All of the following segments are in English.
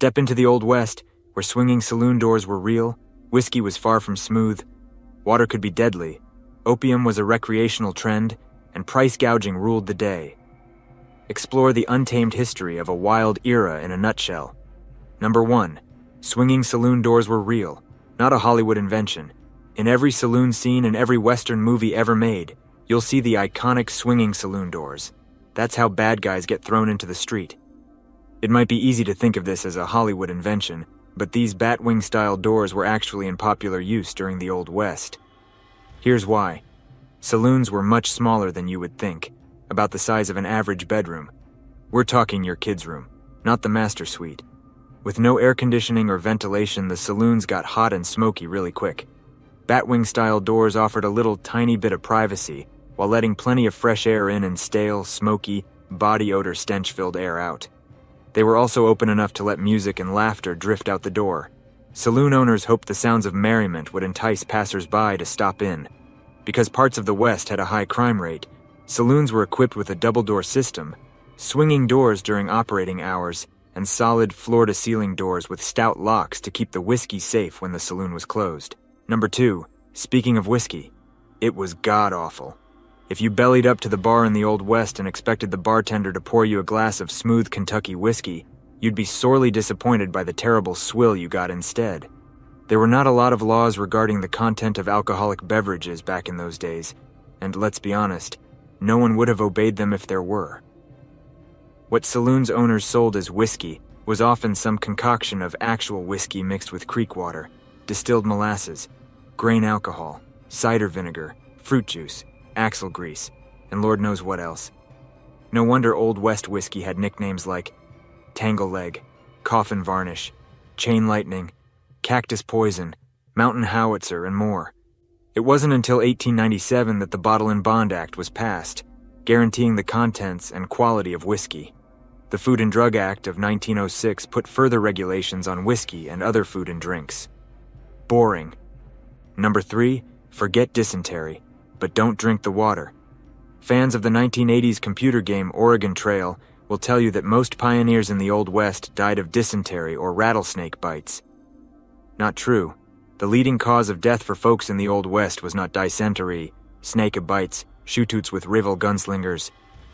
Step into the Old West, where swinging saloon doors were real, whiskey was far from smooth, water could be deadly, opium was a recreational trend, and price gouging ruled the day. Explore the untamed history of a wild era in a nutshell. Number 1. Swinging saloon doors were real, not a Hollywood invention. In every saloon scene in every Western movie ever made, you'll see the iconic swinging saloon doors. That's how bad guys get thrown into the street. It might be easy to think of this as a Hollywood invention, but these batwing style doors were actually in popular use during the Old West. Here's why saloons were much smaller than you would think, about the size of an average bedroom. We're talking your kid's room, not the master suite. With no air conditioning or ventilation, the saloons got hot and smoky really quick. Batwing style doors offered a little tiny bit of privacy, while letting plenty of fresh air in and stale, smoky, body odor stench filled air out. They were also open enough to let music and laughter drift out the door. Saloon owners hoped the sounds of merriment would entice passers-by to stop in. Because parts of the West had a high crime rate, saloons were equipped with a double-door system, swinging doors during operating hours, and solid floor-to-ceiling doors with stout locks to keep the whiskey safe when the saloon was closed. Number two, speaking of whiskey, it was god-awful. If you bellied up to the bar in the Old West and expected the bartender to pour you a glass of smooth Kentucky whiskey, you'd be sorely disappointed by the terrible swill you got instead. There were not a lot of laws regarding the content of alcoholic beverages back in those days, and let's be honest, no one would have obeyed them if there were. What saloons owners sold as whiskey was often some concoction of actual whiskey mixed with creek water, distilled molasses, grain alcohol, cider vinegar, fruit juice, axle grease, and Lord knows what else. No wonder Old West whiskey had nicknames like Tangle Leg, Coffin Varnish, Chain Lightning, Cactus Poison, Mountain Howitzer, and more. It wasn't until 1897 that the Bottled in Bond Act was passed, guaranteeing the contents and quality of whiskey. The Food and Drug Act of 1906 put further regulations on whiskey and other food and drinks. Boring. Number three, forget dysentery but don't drink the water. Fans of the 1980s computer game Oregon Trail will tell you that most pioneers in the Old West died of dysentery or rattlesnake bites. Not true. The leading cause of death for folks in the Old West was not dysentery, snake bites, shootouts with rival gunslingers,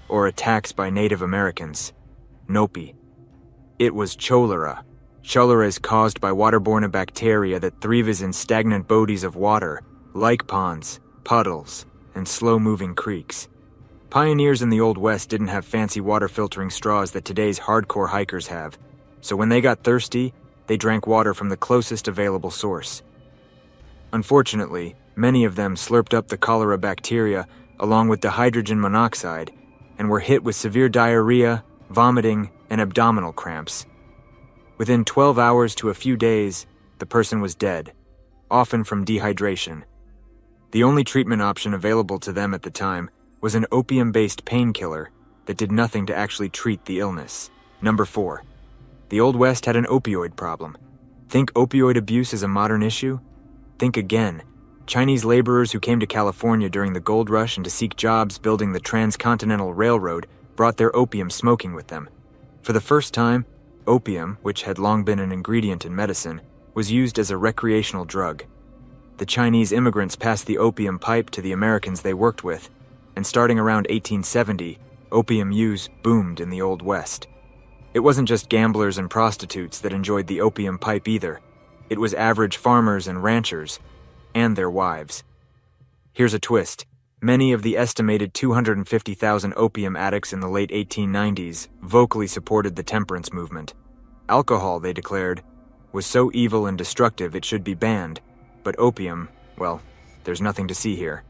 or attacks by Native Americans. Nope. It was cholera. Cholera is caused by waterborne bacteria that thrives in stagnant bodies of water, like ponds, puddles, and slow moving creeks. Pioneers in the Old West didn't have fancy water filtering straws that today's hardcore hikers have, so when they got thirsty, they drank water from the closest available source. Unfortunately, many of them slurped up the cholera bacteria along with the hydrogen monoxide and were hit with severe diarrhea, vomiting, and abdominal cramps. Within 12 hours to a few days, the person was dead, often from dehydration. The only treatment option available to them at the time was an opium based painkiller that did nothing to actually treat the illness. Number 4. The Old West had an opioid problem. Think opioid abuse is a modern issue? Think again. Chinese laborers who came to California during the gold rush and to seek jobs building the Transcontinental Railroad brought their opium smoking with them. For the first time, opium, which had long been an ingredient in medicine, was used as a recreational drug the Chinese immigrants passed the opium pipe to the Americans they worked with, and starting around 1870, opium use boomed in the Old West. It wasn't just gamblers and prostitutes that enjoyed the opium pipe either. It was average farmers and ranchers, and their wives. Here's a twist. Many of the estimated 250,000 opium addicts in the late 1890s vocally supported the temperance movement. Alcohol, they declared, was so evil and destructive it should be banned, but opium, well, there's nothing to see here.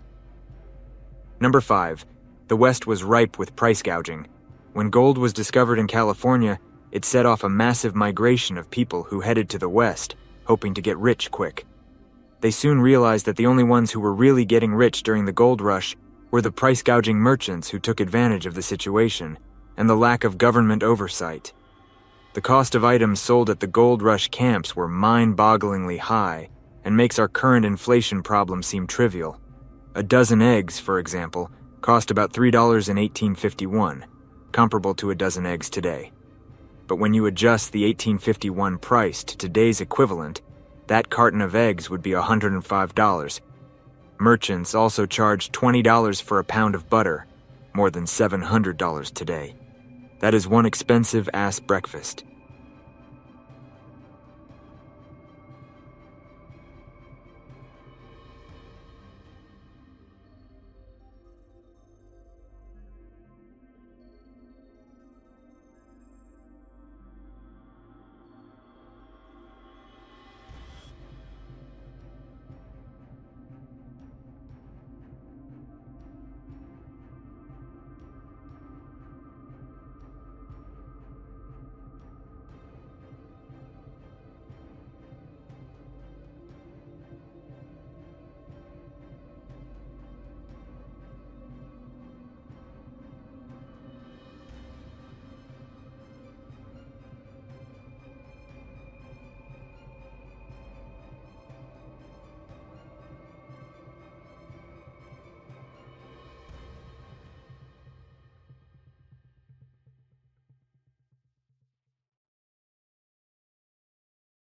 Number 5. The West was ripe with price gouging. When gold was discovered in California, it set off a massive migration of people who headed to the West, hoping to get rich quick. They soon realized that the only ones who were really getting rich during the gold rush were the price gouging merchants who took advantage of the situation, and the lack of government oversight. The cost of items sold at the gold rush camps were mind bogglingly high, and makes our current inflation problem seem trivial. A dozen eggs, for example, cost about $3 in 1851, comparable to a dozen eggs today. but when you adjust the 1851 price to today's equivalent, that carton of eggs would be $105. Merchants also charged $20 for a pound of butter, more than $700 today. That is one expensive ass breakfast.